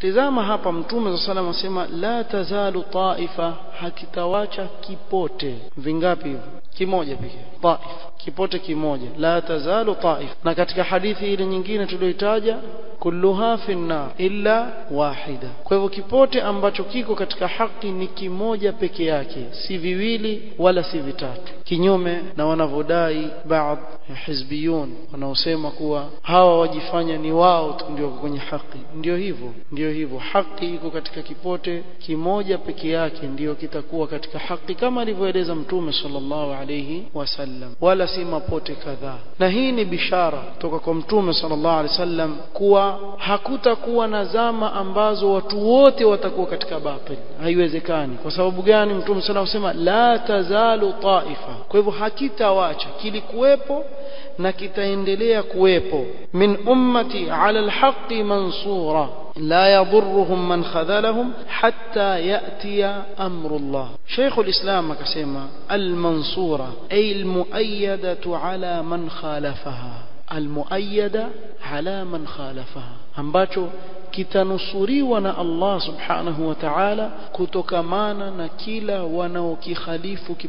tizama hapa mtume za salam asema la tazalu taifa hakitawacha kipote. Vingapi hivyo? Kimoja pekee taifa. Kipote kimoja. La tazalu taifa. Na katika hadithi ile nyingine tuliyoitaja kulluha fi nnar illa wahida. Kwa hivyo kipote ambacho kiko katika haki ni kimoja peke yake si viwili wala si vitatu. Kinyume na wanavyodai baadhi ya hizbiyun wanaosema kuwa hawa wajifanya ni wao tu ndio kwenye haki. Ndio hivyo ndio hivyo. Haki iko katika kipote kimoja peke yake ndio kitakuwa katika haki kama alivyoeleza mtume sallallahu alayhi wasallam wala si mapote kadhaa. Na hii ni bishara kutoka kwa mtume sallallahu alayhi wasallam kuwa hakutakuwa na zama ambazo watu wote watakuwa katika batil haiwezekani kwa sababu gani mtume alayhi wasallam la tazalu taifa kwa hivyo hakitawacha kilikuwepo na kitaendelea kuwepo min ummati ala alhaqi mansura لا يضرهم من خذلهم حتى يأتي أمر الله شيخ الإسلام كسيما المنصورة أي المؤيدة على من خالفها المؤيدة على من خالفها. أمباتشو كتنصري ونا الله سبحانه وتعالى كتوكمانا نكيلا ونوكي خليفو كي